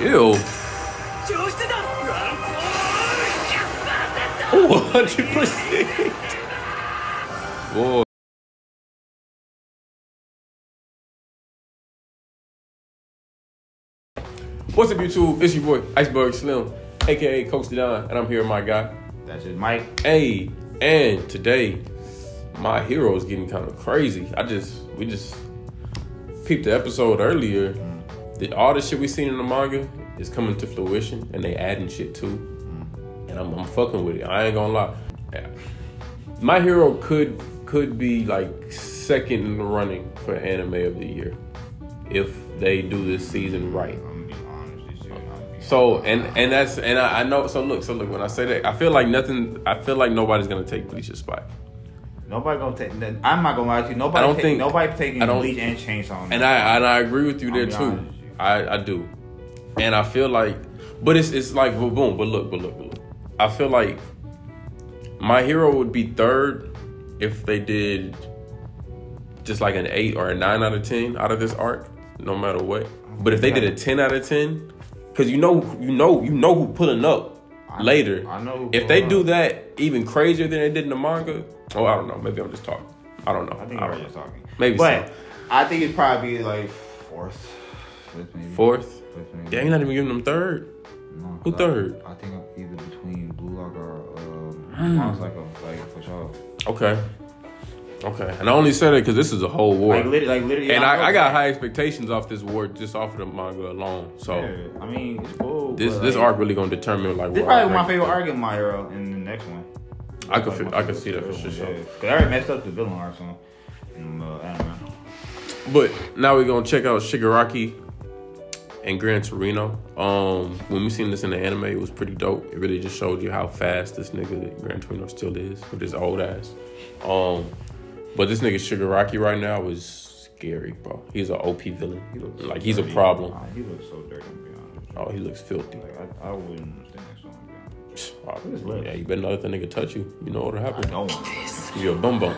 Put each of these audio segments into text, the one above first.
Ew. What? 100%! What's up, YouTube? It's your boy, Iceberg Slim, aka Coach Don, and I'm here with my guy. That's just Mike. Hey, and today, my hero is getting kind of crazy. I just, we just peeped the episode earlier that all the shit we seen in the manga is coming to fruition, and they adding shit too. Mm. And I'm, I'm fucking with it. I ain't gonna lie. My hero could could be like second in the running for anime of the year if they do this season right. I'm gonna be honest with you. I'm gonna be So and and that's and I, I know so look so look when I say that I feel like nothing I feel like nobody's gonna take Bleach's spot Nobody gonna take. I'm not gonna lie to you. Nobody. I don't take, think- nobody taking I don't- bleach and chainsaw. and I and I agree with you I'll there too honest. I I do. And I feel like but it's it's like boom boom but look but look but look. I feel like my hero would be third if they did just like an eight or a nine out of ten out of this arc no matter what. But if they did a ten out of ten because you know you know you know who pulling up I- later. I know who if they pulling do that even crazier than they did in the manga oh I don't know. Maybe I'm just talking. I don't know. I think I you're don't just talking. Maybe but so. I think it'd probably be like fourth, fifth, maybe. fourth Fifth, maybe. yeah you're not even giving them third No, Who 'cause I- third? I, think I'm either between Blue Lock or um, Hmm. Motorcycle. Like for sure. Okay. Okay. And I only said it because this is a whole war. Like literally, like literally. and I, I, I got high expectations off this war just off of the manga alone. So Yeah, I mean, it's cool. this this like, arc really gonna determine like This where I probably my favorite arc in my hero in the next one. I could Like, fit- I could see that for sure. yeah. Cause I already messed up the villain arc so in uh, anime. But now we're gonna check out Shigaraki and Gran Torino. Um, when we seen this in the anime, it was pretty dope. It really just showed you how fast this nigga Gran Torino still is with his old ass. Um, but this nigga Shigaraki right now is scary, bro. He's an OP villain. He looks so like he's a problem. Nah, he looks so dirty. To be honest. Oh, he looks filthy. Like I, I wouldn't understand that song. Oh, his lips. yeah, you better not let the nigga touch you. You know what'll I happen. don't. You're a bum bum.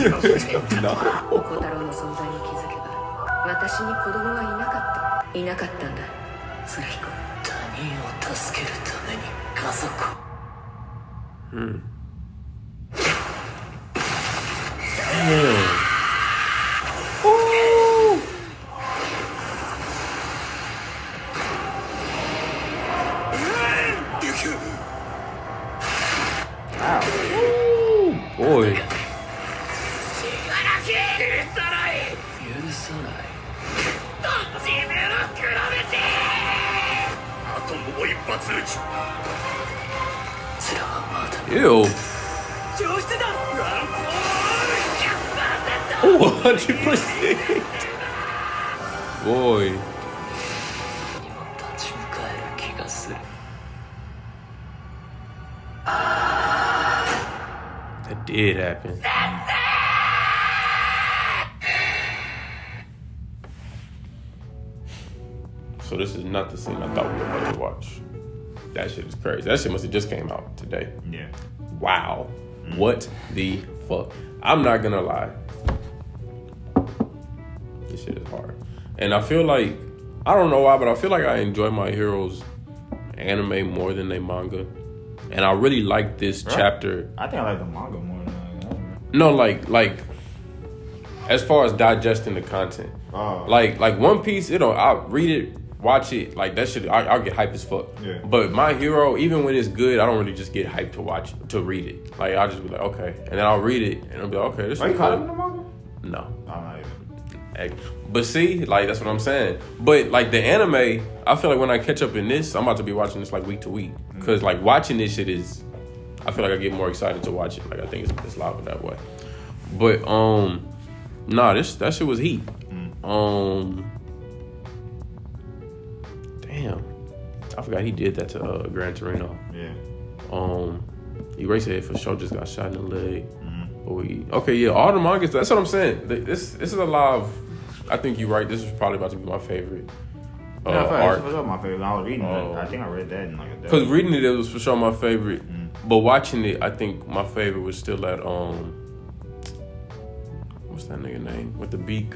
俺たちの絶対 No. 小太郎の存在に気づけば私に子供はいなかったいなかったんだ空彦他人を助けるために家族を Damn. Ooh, boy. Ew. Oh, 100%! Boy. That did happen. So this is not the scene I thought we were about to watch. That shit is crazy. That shit must have just came out today. Yeah. Wow. Mm. What the fuck? I'm not gonna lie. This shit is hard. And I feel like I don't know why, but I feel like I enjoy my heroes anime more than they manga. And I really like this Right. chapter. I think I like the manga more than I like anime. No, like like as far as digesting the content. Oh. Like like One Piece, you know, I'll read it, watch it, like that shit. I, I'll get hype as fuck. Yeah. But my hero, even when it's good, I don't really just get hyped to watch to read it. Like I'll just be like, okay, and then I'll read it and I'll be like, okay, this Are you caught up in the manga? No. I'm not even. But see, like that's what I'm saying. But like the anime, I feel like when I catch up in this, I'm about to be watching this like week to week. Cause like watching this shit is, I feel like I get more excited to watch it. Like I think it's, it's live that way. But um, Nah, this that shit was heat. Um, I forgot he did that to uh, Gran Torino. Yeah. Um, Eraserhead for sure just got shot in the leg. But we okay, yeah, all the mangas. That's what I'm saying. This this is a lot of. I think you're right. This is probably about to be my favorite uh, Yeah, I like my favorite. I was reading Oh. it. I think I read that in like a day. Because reading it, it was for sure my favorite. But watching it, I think my favorite was still that um, what's that nigga name with the beak?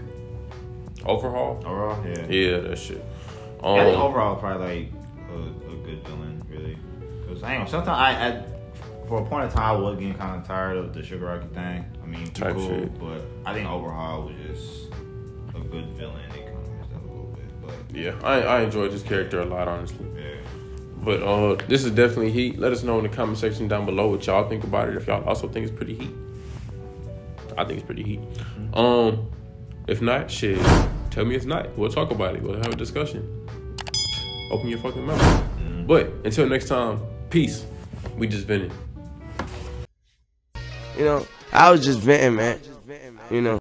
Overhaul. overall, yeah. Yeah, that shit. Um, overall probably like a, a good villain, really. Because I know, sometimes I, I for a point of time I was getting kind of tired of the Shigaraki thing. I mean, Type cool, shit. but I think Overhaul was just a good villain. It kind of messed up a little bit, but yeah, I I enjoyed this character a lot, honestly. yeah. But uh, this is definitely heat. Let us know in the comment section down below what y'all think about it. If y'all also think it's pretty heat, I think it's pretty heat. Um, if not, shit, tell me it's not. We'll talk about it. We'll have a discussion. Open your fucking mouth. Mm-hmm. But until next time, peace. We just vented. You know, I was just venting, man. You know.